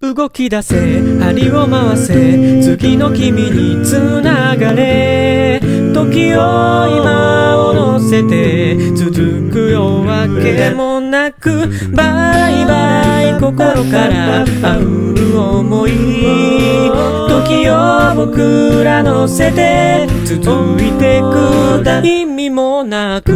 動き出せ針を回せ次の君につながれ。時を今を乗せて続く夜明けもなくバイバイ心から会う思い。時を僕ら乗せて続いてくだ。意味もなく。